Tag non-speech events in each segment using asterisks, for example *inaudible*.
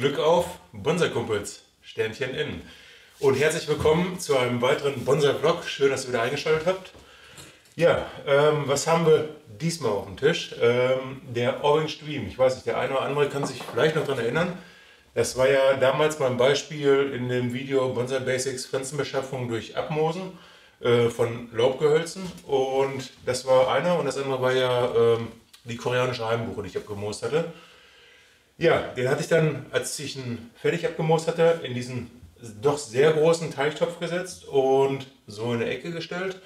Glück auf, Bonsai-Kumpels, Sternchen in. Und herzlich willkommen zu einem weiteren Bonsai-Vlog. Schön, dass ihr wieder eingeschaltet habt. Ja, ähm, was haben wir diesmal auf dem Tisch? Ähm, der Orange Dream. Ich weiß nicht, der eine oder andere kann sich vielleicht noch daran erinnern. Das war ja damals mein Beispiel in dem Video Bonsai Basics Pflanzenbeschaffung durch Abmosen äh, von Laubgehölzen. Und das war einer und das andere war ja ähm, die koreanische Heimbuche, die ich abgemoost hatte. Ja, den hatte ich dann, als ich ihn fertig abgemoost hatte, in diesen doch sehr großen Teichtopf gesetzt und so in eine Ecke gestellt.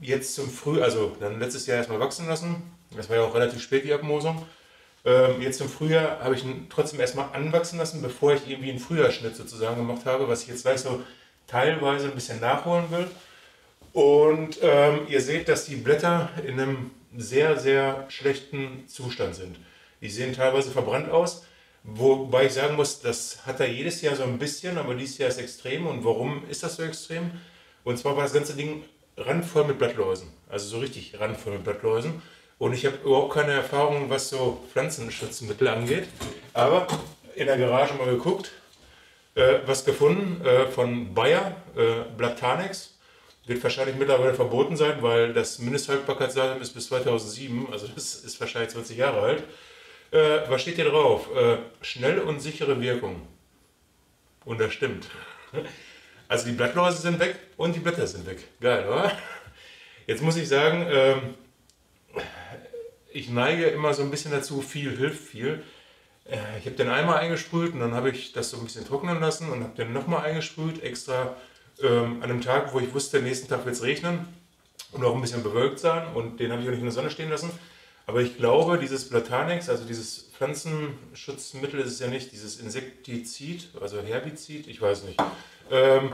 Jetzt zum Früh, also dann letztes Jahr erstmal wachsen lassen. Das war ja auch relativ spät die Abmosung. Ähm, jetzt im Frühjahr habe ich ihn trotzdem erstmal anwachsen lassen, bevor ich irgendwie einen Frühjahrschnitt sozusagen gemacht habe, was ich jetzt gleich so teilweise ein bisschen nachholen will. Und ähm, ihr seht, dass die Blätter in einem sehr, sehr schlechten Zustand sind. Die sehen teilweise verbrannt aus, wobei ich sagen muss, das hat er jedes Jahr so ein bisschen, aber dieses Jahr ist extrem. Und warum ist das so extrem? Und zwar war das ganze Ding randvoll mit Blattläusen, also so richtig randvoll mit Blattläusen. Und ich habe überhaupt keine Erfahrung, was so Pflanzenschutzmittel angeht. Aber in der Garage mal geguckt, äh, was gefunden äh, von Bayer, äh, Blattanex. Wird wahrscheinlich mittlerweile verboten sein, weil das Mindesthaltbarkeitsdatum ist bis 2007, also das ist wahrscheinlich 20 Jahre alt. Äh, was steht hier drauf? Äh, schnell und sichere Wirkung. Und das stimmt. *laughs* Also die Blattläuse sind weg und die Blätter sind weg. Geil, oder? Jetzt muss ich sagen, ähm, ich neige immer so ein bisschen dazu, viel hilft viel. Äh, ich habe den einmal eingesprüht und dann habe ich das so ein bisschen trocknen lassen und habe den nochmal eingesprüht, extra ähm, an einem Tag, wo ich wusste, nächsten Tag wird es regnen und auch ein bisschen bewölkt sein und den habe ich auch nicht in der Sonne stehen lassen. Aber ich glaube, dieses Platanex, also dieses Pflanzenschutzmittel ist es ja nicht, dieses Insektizid, also Herbizid, ich weiß nicht, ähm,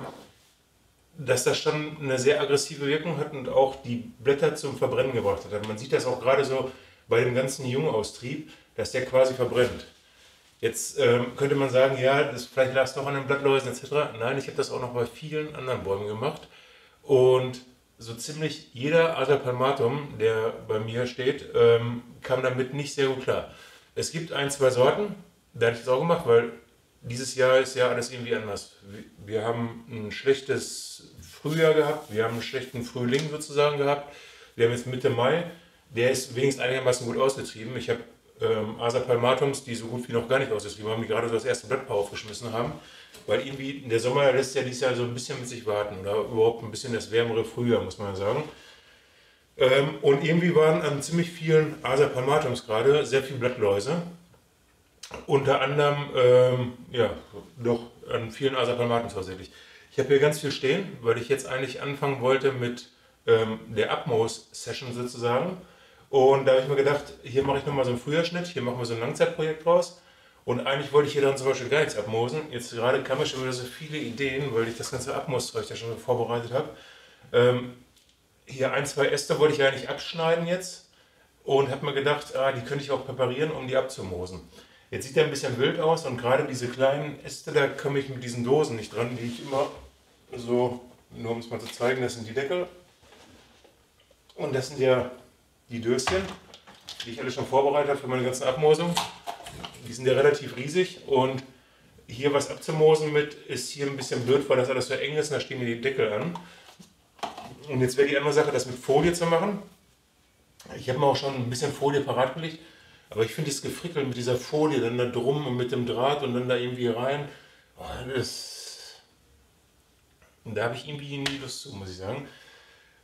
dass das schon eine sehr aggressive Wirkung hat und auch die Blätter zum Verbrennen gebracht hat. Man sieht das auch gerade so bei dem ganzen Jungaustrieb, dass der quasi verbrennt. Jetzt ähm, könnte man sagen, ja, das, vielleicht lag es doch an den Blattläusen etc. Nein, ich habe das auch noch bei vielen anderen Bäumen gemacht. Und so ziemlich jeder Palmatum, der bei mir steht, ähm, kam damit nicht sehr gut klar. Es gibt ein, zwei Sorten, da hatte ich es auch gemacht, weil dieses Jahr ist ja alles irgendwie anders. Wir haben ein schlechtes Frühjahr gehabt, wir haben einen schlechten Frühling sozusagen gehabt. Wir haben jetzt Mitte Mai, der ist wenigstens einigermaßen gut ausgetrieben. Ich habe ähm, Palmatums, die so gut wie noch gar nicht ausgetrieben haben, die gerade so das erste Blattpaar aufgeschmissen haben. Weil irgendwie der Sommer lässt ja dieses Jahr so ein bisschen mit sich warten oder überhaupt ein bisschen das wärmere Frühjahr, muss man sagen. Ähm, und irgendwie waren an ziemlich vielen Asa palmatums gerade sehr viele Blattläuse. Unter anderem, ähm, ja, doch an vielen Asa palmatums tatsächlich. Ich habe hier ganz viel stehen, weil ich jetzt eigentlich anfangen wollte mit ähm, der Abmoos-Session sozusagen. Und da habe ich mir gedacht, hier mache ich nochmal so einen Frühjahrschnitt, hier machen wir so ein Langzeitprojekt draus. Und eigentlich wollte ich hier dann zum Beispiel gar nichts abmosen. Jetzt gerade kam mir schon wieder so viele Ideen, weil ich das ganze Abmooszeug ja schon vorbereitet habe. Ähm, hier ein, zwei Äste wollte ich ja nicht abschneiden jetzt und habe mir gedacht, ah, die könnte ich auch präparieren, um die abzumosen. Jetzt sieht der ein bisschen wild aus und gerade diese kleinen Äste, da komme ich mit diesen Dosen nicht dran, die ich immer so, nur um es mal zu zeigen, das sind die Deckel. Und das sind ja die Döschen, die ich alle schon vorbereitet habe für meine ganzen Abmosungen. Die sind ja relativ riesig und hier was abzumosen mit ist hier ein bisschen blöd, weil das alles so eng ist und da stehen mir die Deckel an. Und jetzt wäre die andere Sache, das mit Folie zu machen. Ich habe mir auch schon ein bisschen Folie parat gelegt, aber ich finde das Gefrickel mit dieser Folie, dann da drum und mit dem Draht und dann da irgendwie rein, oh, das, da habe ich irgendwie nie Lust zu, muss ich sagen.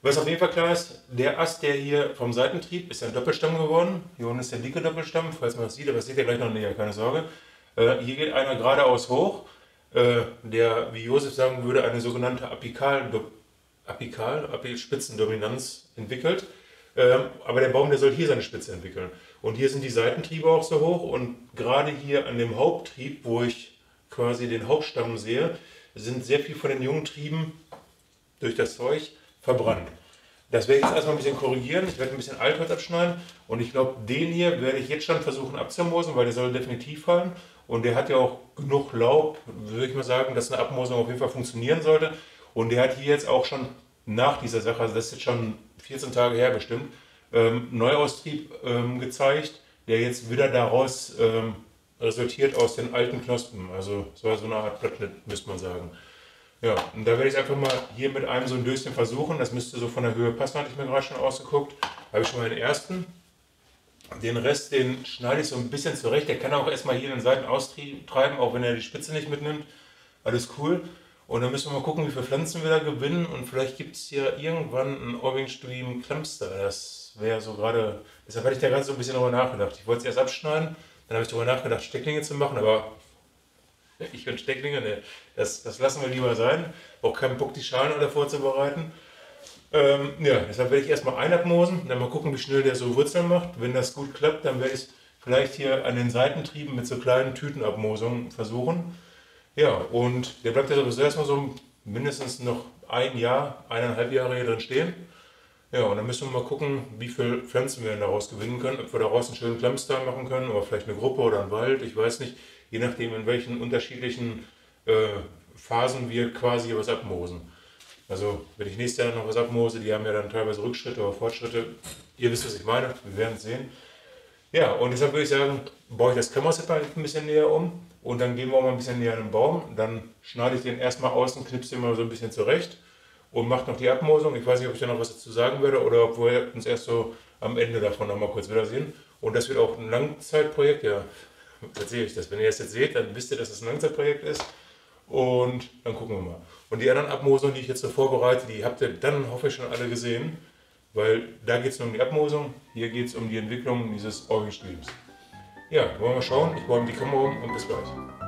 Was auf jeden Fall klar ist, der Ast, der hier vom Seitentrieb, ist ein Doppelstamm geworden. Hier unten ist der dicke Doppelstamm, falls man das sieht, aber das seht ihr gleich noch näher, keine Sorge. Äh, hier geht einer geradeaus hoch, äh, der, wie Josef sagen würde, eine sogenannte Apikal, Apikal, Spitzendominanz entwickelt. Äh, aber der Baum, der soll hier seine Spitze entwickeln. Und hier sind die Seitentriebe auch so hoch und gerade hier an dem Haupttrieb, wo ich quasi den Hauptstamm sehe, sind sehr viel von den jungen Trieben durch das Zeug verbrannt. Das werde ich jetzt erstmal ein bisschen korrigieren. Ich werde ein bisschen Altholz abschneiden und ich glaube, den hier werde ich jetzt schon versuchen abzumosen, weil der soll definitiv fallen. Und der hat ja auch genug Laub, würde ich mal sagen, dass eine Abmosung auf jeden Fall funktionieren sollte. Und der hat hier jetzt auch schon nach dieser Sache, also das ist jetzt schon 14 Tage her bestimmt, ähm, Neuaustrieb ähm, gezeigt, der jetzt wieder daraus ähm, resultiert aus den alten Knospen. Also es war so eine Art Blattschnitt, müsste man sagen. Ja, und da werde ich einfach mal hier mit einem so ein Döschen versuchen. Das müsste so von der Höhe passen, hatte ich mir gerade schon ausgeguckt. Habe ich schon mal den ersten. Den Rest, den schneide ich so ein bisschen zurecht. Der kann auch erstmal hier den Seiten austreiben, auch wenn er die Spitze nicht mitnimmt. Alles cool. Und dann müssen wir mal gucken, wie viele Pflanzen wir da gewinnen. Und vielleicht gibt es hier irgendwann einen Orange Dream Clumster. Das wäre so gerade. Deshalb hatte ich da gerade so ein bisschen darüber nachgedacht. Ich wollte es erst abschneiden, dann habe ich darüber nachgedacht, Stecklinge zu machen, aber *laughs* ich und Stecklinge, ne, das, das lassen wir lieber sein. Auch keinen Bock, die Schalen alle vorzubereiten. Ähm, ja, deshalb werde ich erstmal einabmosen, dann mal gucken, wie schnell der so Wurzeln macht. Wenn das gut klappt, dann werde ich es vielleicht hier an den Seitentrieben mit so kleinen Tütenabmosungen versuchen. Ja, und der bleibt ja sowieso erstmal so mindestens noch ein Jahr, eineinhalb Jahre hier drin stehen. Ja, und dann müssen wir mal gucken, wie viele Pflanzen wir daraus gewinnen können. Ob wir daraus einen schönen Klammstyle machen können oder vielleicht eine Gruppe oder einen Wald, ich weiß nicht. Je nachdem, in welchen unterschiedlichen äh, Phasen wir quasi was abmosen. Also, wenn ich nächstes Jahr noch was abmose, die haben ja dann teilweise Rückschritte oder Fortschritte. Ihr wisst, was ich meine, wir werden es sehen. Ja, und deshalb würde ich sagen, baue ich das Kammerset ein bisschen näher um und dann gehen wir auch mal ein bisschen näher an den Baum. Dann schneide ich den erstmal außen, knipse den mal so ein bisschen zurecht und mache noch die Abmosung. Ich weiß nicht, ob ich da noch was dazu sagen werde oder ob wir uns erst so am Ende davon noch mal kurz wiedersehen. Und das wird auch ein Langzeitprojekt, ja, erzähle ich das. Wenn ihr das jetzt seht, dann wisst ihr, dass es das ein Langzeitprojekt ist. Und dann gucken wir mal. Und die anderen Abmosungen, die ich jetzt so vorbereite, die habt ihr dann, hoffe ich, schon alle gesehen. Weil da geht es nur um die Abmosung, hier geht es um die Entwicklung dieses Orange Streams. Ja, wollen wir schauen. Ich baue die Kamera um und bis gleich.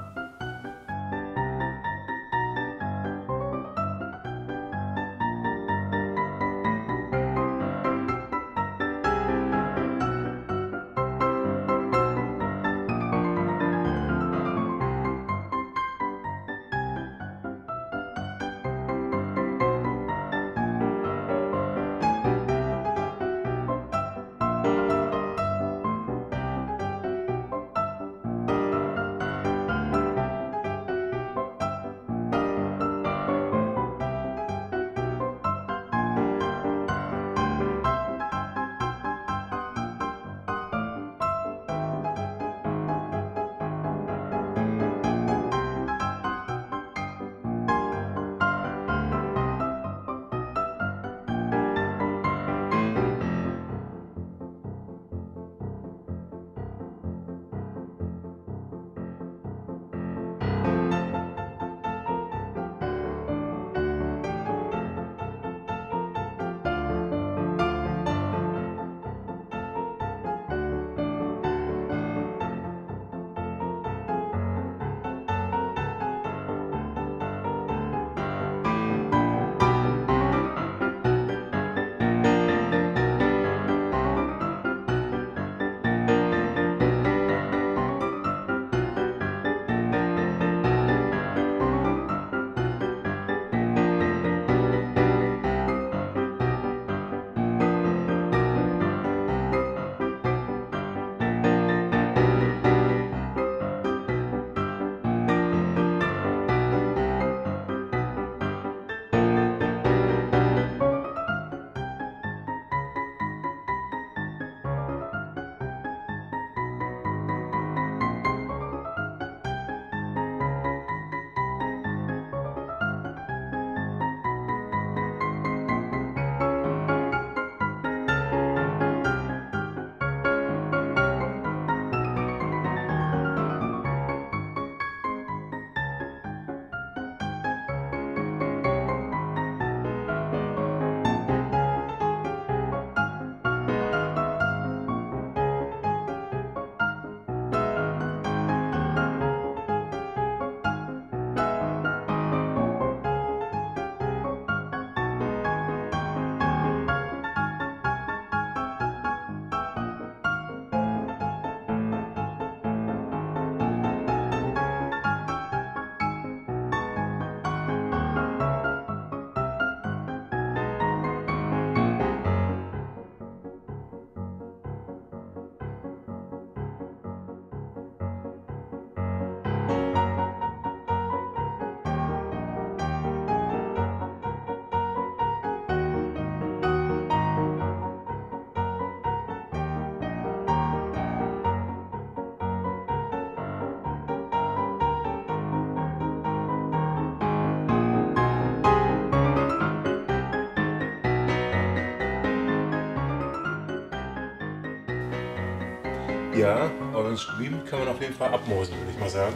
Ja, aber den Stream kann man auf jeden Fall abmosen, würde ich mal sagen.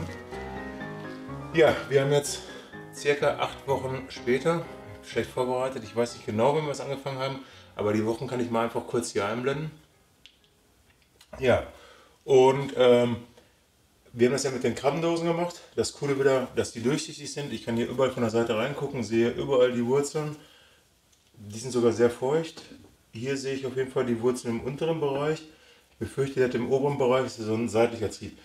Ja, wir haben jetzt circa acht Wochen später, schlecht vorbereitet, ich weiß nicht genau, wann wir es angefangen haben, aber die Wochen kann ich mal einfach kurz hier einblenden. Ja, und ähm, wir haben das ja mit den Krabbendosen gemacht. Das Coole wieder, dass die durchsichtig sind. Ich kann hier überall von der Seite reingucken, sehe überall die Wurzeln. Die sind sogar sehr feucht. Hier sehe ich auf jeden Fall die Wurzeln im unteren Bereich. Befürchte, der hat im oberen Bereich so ein seitlicher Trieb.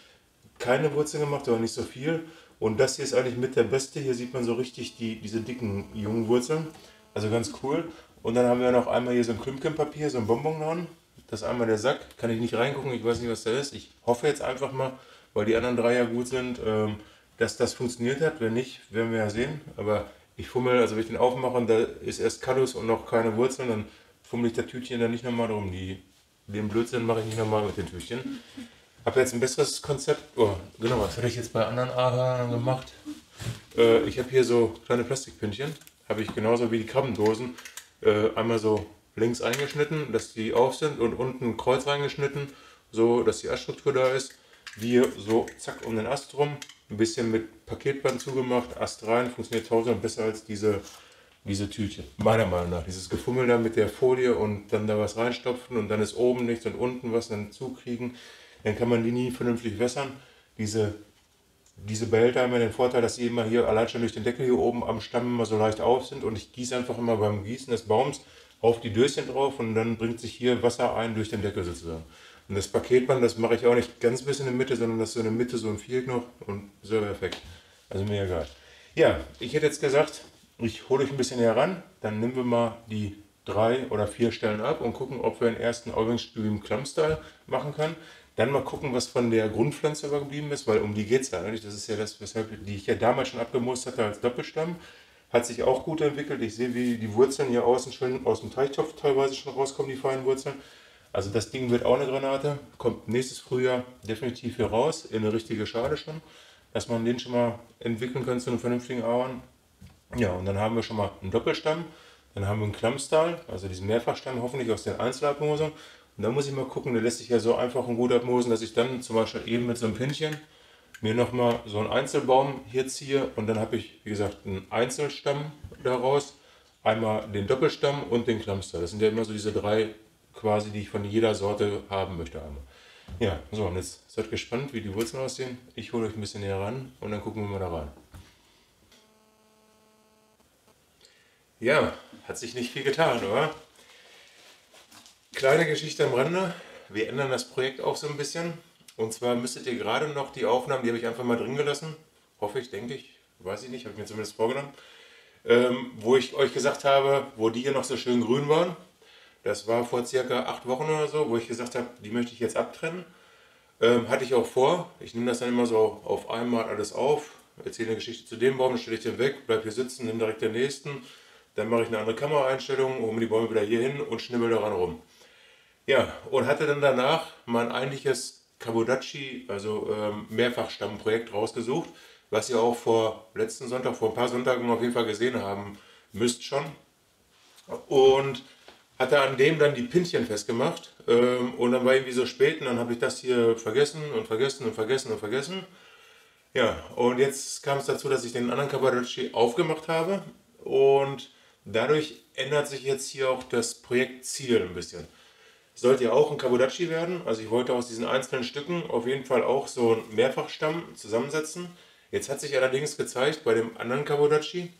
Keine Wurzeln gemacht, aber nicht so viel. Und das hier ist eigentlich mit der beste. Hier sieht man so richtig die, diese dicken jungen Wurzeln. Also ganz cool. Und dann haben wir noch einmal hier so ein Klümpchenpapier, so ein Bonbon dran. Das ist einmal der Sack. Kann ich nicht reingucken, ich weiß nicht, was da ist. Ich hoffe jetzt einfach mal, weil die anderen drei ja gut sind, ähm, dass das funktioniert hat. Wenn nicht, werden wir ja sehen. Aber ich fummel, also wenn ich den aufmache, da ist erst Kadus und noch keine Wurzeln, dann fummel ich das Tütchen dann nicht nochmal drum. Die den Blödsinn mache ich nicht nochmal mit den Tütchen. Habe jetzt ein besseres Konzept. Oh, genau, was hatte ich jetzt bei anderen Ahornern gemacht? Äh, ich habe hier so kleine Plastikpünchen. Habe ich genauso wie die Krabbendosen äh, einmal so links eingeschnitten, dass die auf sind und unten ein Kreuz reingeschnitten, so dass die Aststruktur da ist. Wir so zack um den Ast rum, ein bisschen mit Paketband zugemacht, Ast rein, funktioniert tausendmal besser als diese diese Tütchen. Meiner Meinung nach. Dieses Gefummel da mit der Folie und dann da was reinstopfen und dann ist oben nichts und unten was dann zukriegen. Dann kann man die nie vernünftig wässern. Diese, diese Behälter haben ja den Vorteil, dass sie immer hier allein schon durch den Deckel hier oben am Stamm immer so leicht auf sind und ich gieße einfach immer beim Gießen des Baums auf die Döschen drauf und dann bringt sich hier Wasser ein durch den Deckel sozusagen. Und das Paketband, das mache ich auch nicht ganz bis in der Mitte, sondern das ist so in der Mitte so ein Viereck noch und so perfekt. Also mir egal. Ja, ich hätte jetzt gesagt, ich hole euch ein bisschen heran, dann nehmen wir mal die drei oder vier Stellen ab und gucken, ob wir den ersten Euwingsspiel im Klammstyle machen können. Dann mal gucken, was von der Grundpflanze übergeblieben ist, weil um die geht es ja. Das ist ja das, weshalb die ich ja damals schon abgemustert hatte als Doppelstamm. Hat sich auch gut entwickelt. Ich sehe, wie die Wurzeln hier außen schon aus dem Teichtopf teilweise schon rauskommen, die feinen Wurzeln. Also das Ding wird auch eine Granate. Kommt nächstes Frühjahr definitiv hier raus, in eine richtige Schale schon. Dass man den schon mal entwickeln kann zu einem vernünftigen Ahorn. Ja, und dann haben wir schon mal einen Doppelstamm, dann haben wir einen Klammstahl, also diesen Mehrfachstamm hoffentlich aus den Einzelabmosungen. Und dann muss ich mal gucken, der lässt sich ja so einfach und gut abmosen, dass ich dann zum Beispiel eben mit so einem Pinchen mir nochmal so einen Einzelbaum hier ziehe und dann habe ich, wie gesagt, einen Einzelstamm daraus, einmal den Doppelstamm und den Klammstahl. Das sind ja immer so diese drei quasi, die ich von jeder Sorte haben möchte einmal. Ja, so, und jetzt seid gespannt, wie die Wurzeln aussehen. Ich hole euch ein bisschen näher ran und dann gucken wir mal da rein. Ja, hat sich nicht viel getan, oder? Kleine Geschichte am Rande. Wir ändern das Projekt auch so ein bisschen. Und zwar müsstet ihr gerade noch die Aufnahmen, die habe ich einfach mal drin gelassen. Hoffe ich, denke ich. Weiß ich nicht, habe ich mir zumindest vorgenommen. Ähm, wo ich euch gesagt habe, wo die hier noch so schön grün waren. Das war vor circa acht Wochen oder so, wo ich gesagt habe, die möchte ich jetzt abtrennen. Ähm, hatte ich auch vor. Ich nehme das dann immer so auf einmal alles auf, erzähle eine Geschichte zu dem Baum, stelle ich den weg, bleibe hier sitzen, nehme direkt den nächsten dann mache ich eine andere Kameraeinstellung, hole die Bäume wieder hier hin und schnibbel daran rum. Ja, und hatte dann danach mein eigentliches Kabodachi, also ähm, Mehrfachstammprojekt rausgesucht, was ihr auch vor letzten Sonntag, vor ein paar Sonntagen auf jeden Fall gesehen haben müsst schon. Und hatte an dem dann die Pintchen festgemacht. Ähm, und dann war irgendwie so spät und dann habe ich das hier vergessen und vergessen und vergessen und vergessen. Ja, und jetzt kam es dazu, dass ich den anderen Kabodachi aufgemacht habe und Dadurch ändert sich jetzt hier auch das Projektziel ein bisschen. Sollte ja auch ein Kabodachi werden. Also ich wollte aus diesen einzelnen Stücken auf jeden Fall auch so einen Mehrfachstamm zusammensetzen. Jetzt hat sich allerdings gezeigt bei dem anderen Kabodachi,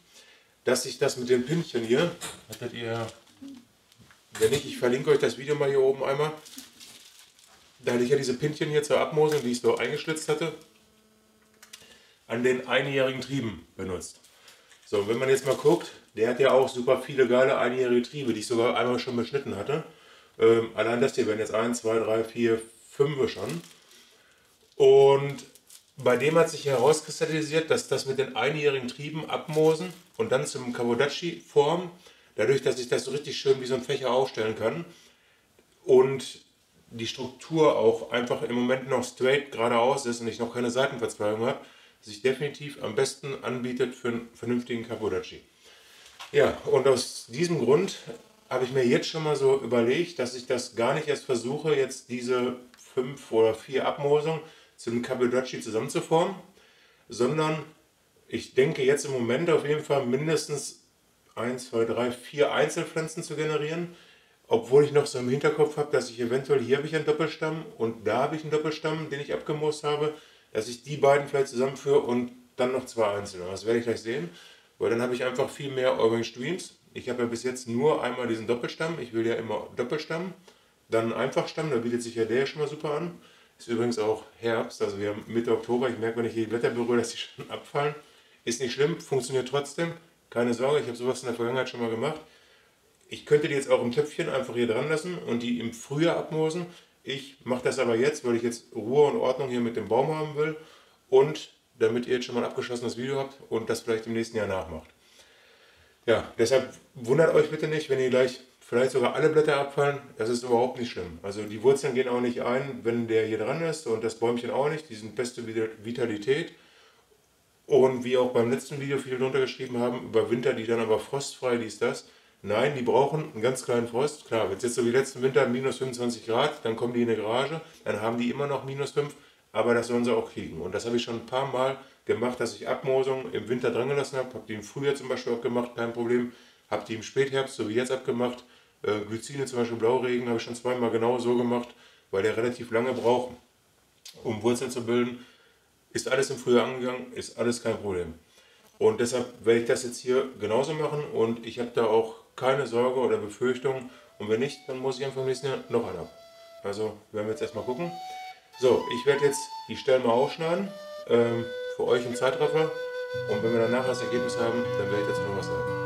dass sich das mit den Pünktchen hier, hattet ihr, wenn nicht, ich verlinke euch das Video mal hier oben einmal. Da hatte ich ja diese Pünktchen hier zur Abmosung, die ich so eingeschlitzt hatte, an den einjährigen Trieben benutzt. So, wenn man jetzt mal guckt, der hat ja auch super viele geile einjährige Triebe, die ich sogar einmal schon beschnitten hatte. Ähm, allein das hier werden jetzt 1, 2, 3, 4, 5 schon. Und bei dem hat sich herauskristallisiert, dass das mit den einjährigen Trieben abmosen und dann zum Kabodachi formen, dadurch, dass ich das so richtig schön wie so ein Fächer aufstellen kann und die Struktur auch einfach im Moment noch straight geradeaus ist und ich noch keine Seitenverzweigung habe, sich definitiv am besten anbietet für einen vernünftigen Kabodachi. Ja, und aus diesem Grund habe ich mir jetzt schon mal so überlegt, dass ich das gar nicht erst versuche, jetzt diese fünf oder vier Abmosungen zu einem Capodacci zusammenzuformen, sondern ich denke jetzt im Moment auf jeden Fall mindestens 1, 2, 3, 4 Einzelpflanzen zu generieren, obwohl ich noch so im Hinterkopf habe, dass ich eventuell hier habe ich einen Doppelstamm und da habe ich einen Doppelstamm, den ich abgemoost habe, dass ich die beiden vielleicht zusammenführe und dann noch zwei einzelne. Das werde ich gleich sehen, weil dann habe ich einfach viel mehr Orange Streams. Ich habe ja bis jetzt nur einmal diesen Doppelstamm, ich will ja immer Doppelstamm, dann Einfachstamm, da bietet sich ja der schon mal super an. Ist übrigens auch Herbst, also wir haben Mitte Oktober, ich merke, wenn ich die Blätter berühre, dass die *laughs* schon abfallen. Ist nicht schlimm, funktioniert trotzdem. Keine Sorge, ich habe sowas in der Vergangenheit schon mal gemacht. Ich könnte die jetzt auch im Töpfchen einfach hier dran lassen und die im Frühjahr abmosen. Ich mache das aber jetzt, weil ich jetzt Ruhe und Ordnung hier mit dem Baum haben will und damit ihr jetzt schon mal ein abgeschlossenes Video habt und das vielleicht im nächsten Jahr nachmacht. Ja, deshalb wundert euch bitte nicht, wenn ihr gleich vielleicht sogar alle Blätter abfallen. Das ist überhaupt nicht schlimm. Also die Wurzeln gehen auch nicht ein, wenn der hier dran ist und das Bäumchen auch nicht. Die sind beste Vitalität. Und wie auch beim letzten Video viele drunter geschrieben haben, über Winter die dann aber frostfrei, dies, das. Nein, die brauchen einen ganz kleinen Frost. Klar, wenn es jetzt so wie letzten Winter minus 25 Grad, dann kommen die in eine Garage, dann haben die immer noch minus 5, aber das sollen sie auch kriegen. Und das habe ich schon ein paar Mal gemacht, dass ich Abmosung im Winter dran gelassen habe. Habe die im Frühjahr zum Beispiel auch gemacht, kein Problem. Habe die im Spätherbst, so wie jetzt, abgemacht. Äh, Glycine, zum Beispiel Blauregen, habe ich schon zweimal genau so gemacht, weil der relativ lange braucht, um Wurzeln zu bilden. Ist alles im Frühjahr angegangen, ist alles kein Problem. Und deshalb werde ich das jetzt hier genauso machen und ich habe da auch keine Sorge oder Befürchtung. Und wenn nicht, dann muss ich einfach im nächsten Jahr noch einen ab. Also werden wir jetzt erstmal gucken. So, ich werde jetzt die Stellen mal ausschneiden, ähm, für euch im Zeitraffer. Und wenn wir danach das Ergebnis haben, dann werde ich dazu noch was sagen.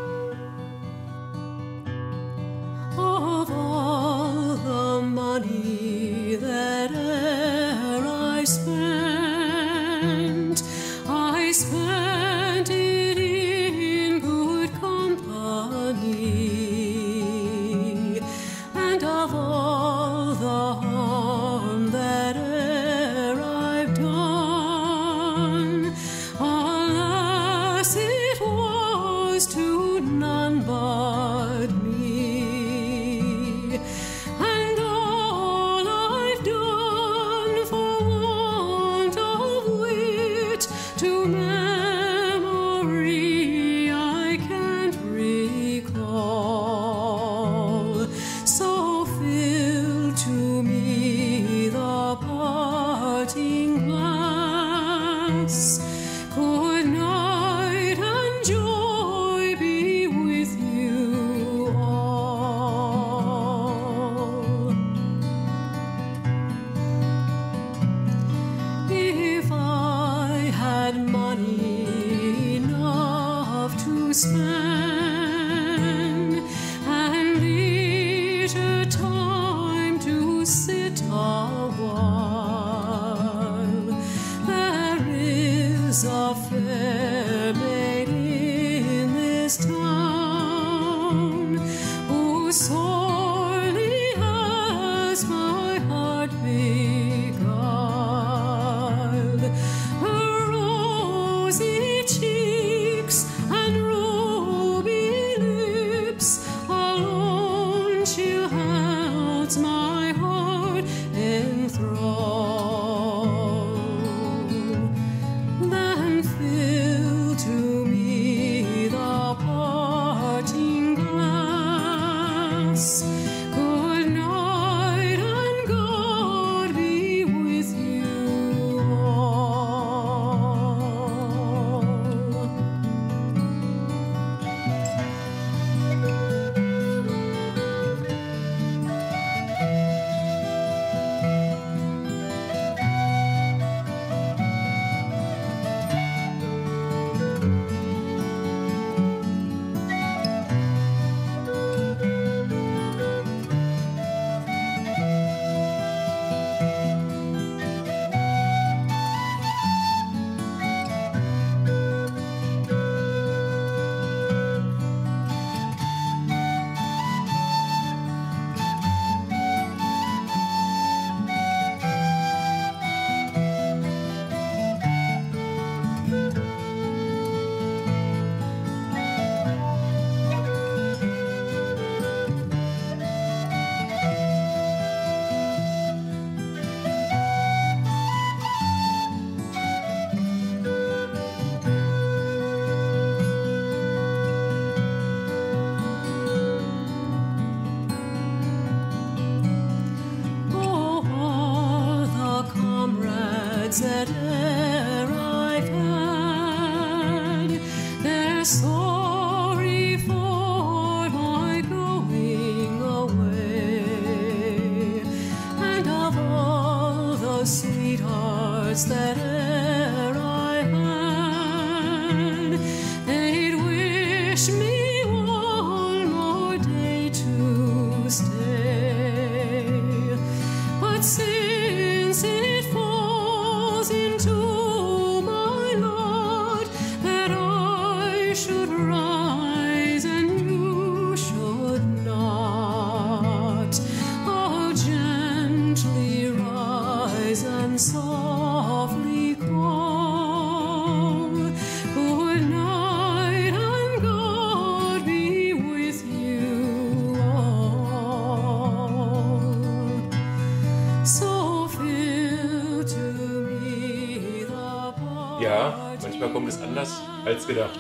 Kommt es anders als gedacht.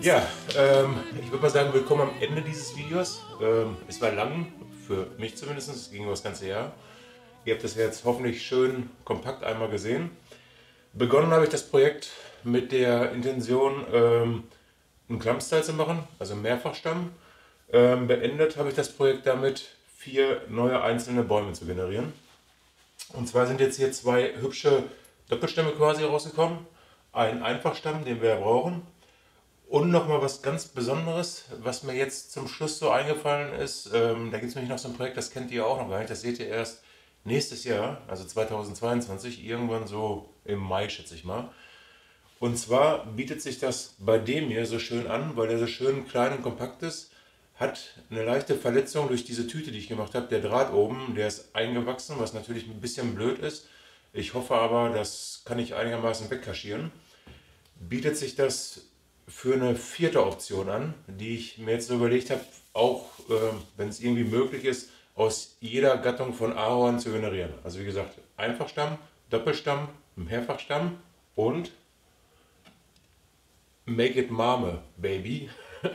Ja, ähm, ich würde mal sagen, willkommen am Ende dieses Videos. Ähm, es war lang, für mich zumindest, es ging über das ganze Jahr. Ihr habt das jetzt hoffentlich schön kompakt einmal gesehen. Begonnen habe ich das Projekt mit der Intention, ähm, einen Clumpstyle zu machen, also Mehrfachstamm. Ähm, beendet habe ich das Projekt damit, vier neue einzelne Bäume zu generieren. Und zwar sind jetzt hier zwei hübsche Doppelstämme quasi rausgekommen. Ein Einfachstamm, den wir brauchen. Und nochmal was ganz Besonderes, was mir jetzt zum Schluss so eingefallen ist. Ähm, da gibt es nämlich noch so ein Projekt, das kennt ihr auch noch gar nicht. Das seht ihr erst nächstes Jahr, also 2022, irgendwann so im Mai, schätze ich mal. Und zwar bietet sich das bei dem hier so schön an, weil der so schön klein und kompakt ist. Hat eine leichte Verletzung durch diese Tüte, die ich gemacht habe. Der Draht oben, der ist eingewachsen, was natürlich ein bisschen blöd ist. Ich hoffe aber, das kann ich einigermaßen wegkaschieren. Bietet sich das für eine vierte Option an, die ich mir jetzt überlegt habe, auch äh, wenn es irgendwie möglich ist, aus jeder Gattung von Ahorn zu generieren. Also wie gesagt, Einfachstamm, Doppelstamm, Mehrfachstamm und Make it Mame, Baby, *laughs*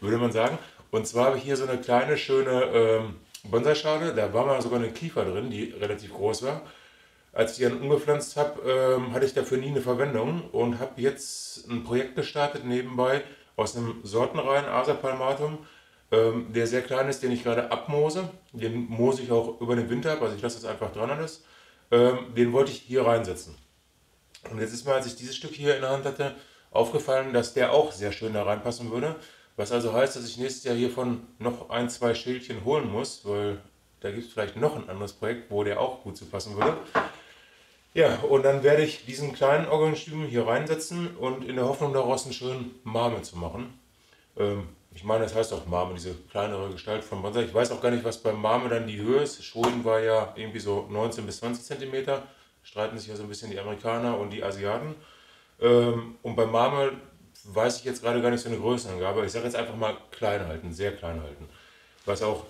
würde man sagen. Und zwar habe ich hier so eine kleine, schöne ähm, Bonsai-Schale. Da war mal sogar eine Kiefer drin, die relativ groß war. Als ich die dann umgepflanzt habe, ähm, hatte ich dafür nie eine Verwendung und habe jetzt ein Projekt gestartet nebenbei aus einem Sortenreihen Asa palmatum, ähm, der sehr klein ist, den ich gerade abmoose. Den moose ich auch über den Winter ab, also ich lasse das einfach dran alles. Ähm, den wollte ich hier reinsetzen. Und jetzt ist mir, als ich dieses Stück hier in der Hand hatte, aufgefallen, dass der auch sehr schön da reinpassen würde. Was also heißt, dass ich nächstes Jahr hiervon noch ein, zwei Schildchen holen muss, weil da gibt es vielleicht noch ein anderes Projekt, wo der auch gut zu passen würde. Ja, und dann werde ich diesen kleinen Orgelstüben hier reinsetzen und in der Hoffnung daraus einen schönen Marmel zu machen. Ähm, ich meine, das heißt auch Marmel, diese kleinere Gestalt von Bonsai. Ich weiß auch gar nicht, was beim Marmel dann die Höhe ist. Schulden war ja irgendwie so 19 bis 20 Zentimeter. Streiten sich ja so ein bisschen die Amerikaner und die Asiaten. Ähm, und beim Marmel weiß ich jetzt gerade gar nicht so eine Größenangabe. Ich sage jetzt einfach mal klein halten, sehr klein halten. Was auch,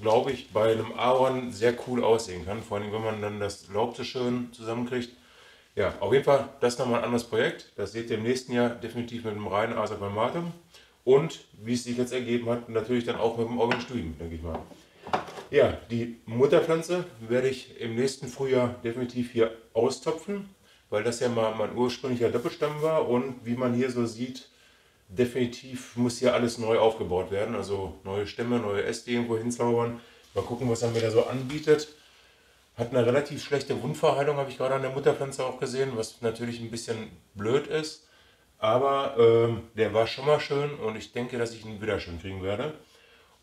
glaube ich, bei einem Ahorn sehr cool aussehen kann. Vor allem, wenn man dann das Laub so schön zusammenkriegt. Ja, auf jeden Fall, das ist nochmal ein anderes Projekt. Das seht ihr im nächsten Jahr definitiv mit dem reinen Asa palmatum. Und, wie es sich jetzt ergeben hat, natürlich dann auch mit dem Organstuben, denke ich mal. Ja, die Mutterpflanze werde ich im nächsten Frühjahr definitiv hier austopfen, weil das ja mal mein ursprünglicher Doppelstamm war und wie man hier so sieht, definitiv muss hier alles neu aufgebaut werden, also neue Stämme, neue Äste irgendwo hinzaubern. Mal gucken, was er mir da so anbietet. Hat eine relativ schlechte Wundverheilung, habe ich gerade an der Mutterpflanze auch gesehen, was natürlich ein bisschen blöd ist. Aber ähm, der war schon mal schön und ich denke, dass ich ihn wieder schön kriegen werde.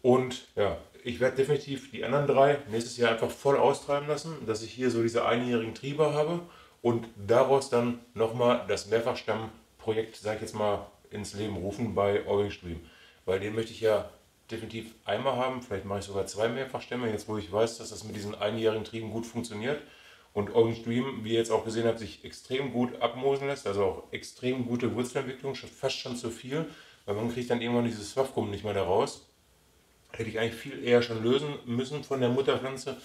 Und ja, ich werde definitiv die anderen drei nächstes Jahr einfach voll austreiben lassen, dass ich hier so diese einjährigen Triebe habe und daraus dann nochmal das Mehrfachstammprojekt, sage ich jetzt mal, ins Leben rufen bei Orange Stream. Weil den möchte ich ja definitiv einmal haben, vielleicht mache ich sogar zwei Mehrfachstämme, jetzt wo ich weiß, dass das mit diesen einjährigen Trieben gut funktioniert. Und Orange Dream, wie ihr jetzt auch gesehen habt, sich extrem gut abmosen lässt, also auch extrem gute Wurzelentwicklung, fast schon zu viel, weil man kriegt dann irgendwann dieses Swaffkum nicht mehr da raus. Hätte ich eigentlich viel eher schon lösen müssen von der Mutterpflanze,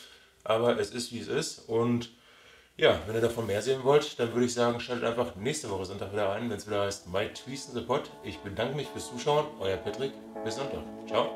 aber es ist wie es ist und ja, wenn ihr davon mehr sehen wollt, dann würde ich sagen, schaltet einfach nächste Woche Sonntag wieder ein, wenn es wieder heißt My Tweets in the Pod. Ich bedanke mich fürs Zuschauen, euer Patrick, bis Sonntag. Ciao.